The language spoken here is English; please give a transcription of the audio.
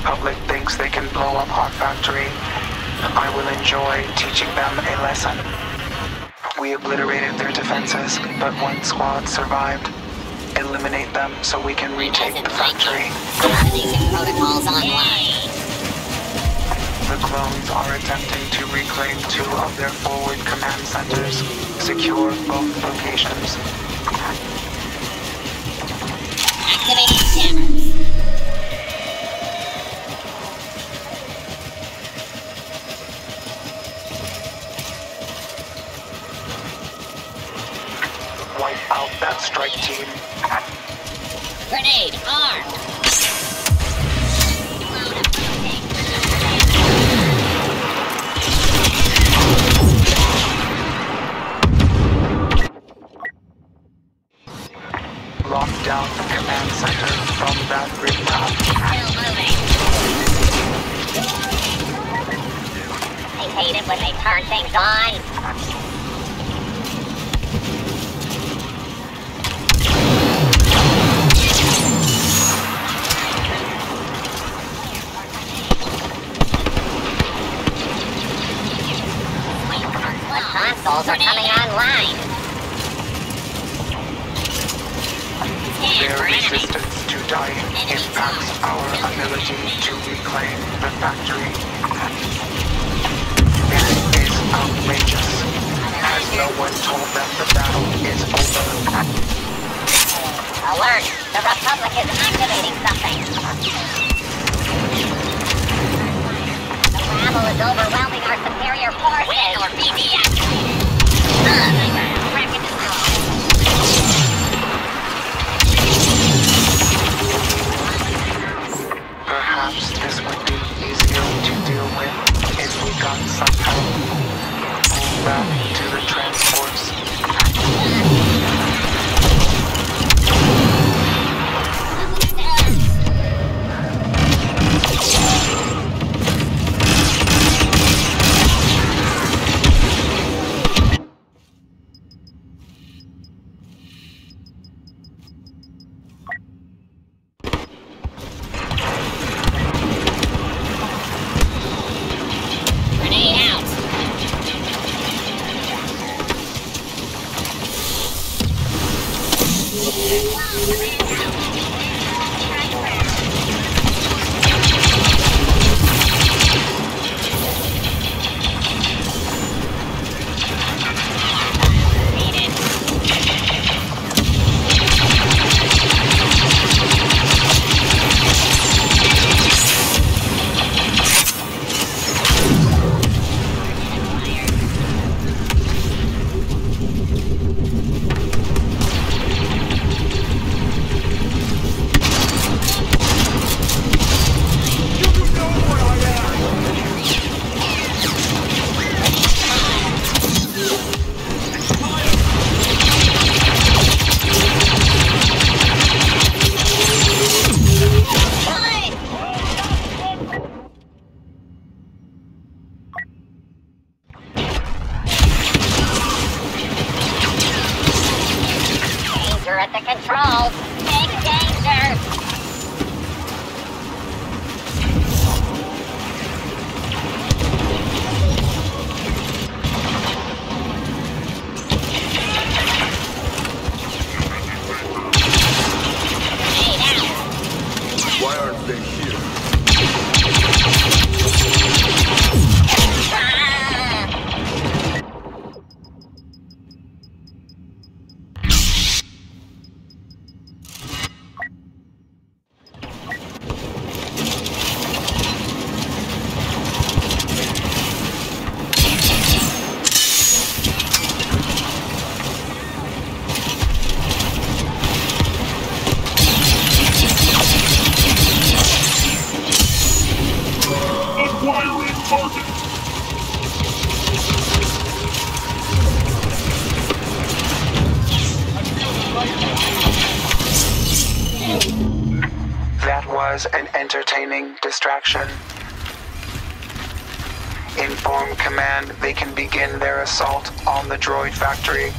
Republic thinks they can blow up our factory, I will enjoy teaching them a lesson. We obliterated their defenses, but one squad survived. Eliminate them so we can retake the factory. Online. The clones are attempting to reclaim two of their forward command centers. Secure both locations. Out that strike team. Grenade armed. Lock down the command center from that rooftop. Still moving. They hate it when they turn things on. Are coming online. Their resistance to dying impacts our ability to reclaim the factory. This is outrageous. Has no one told them the battle is over? Alert! The Republic is activating something! The rabble is overwhelming our superior forces! Win or be Needed. Was an entertaining distraction. Inform command they can begin their assault on the droid factory.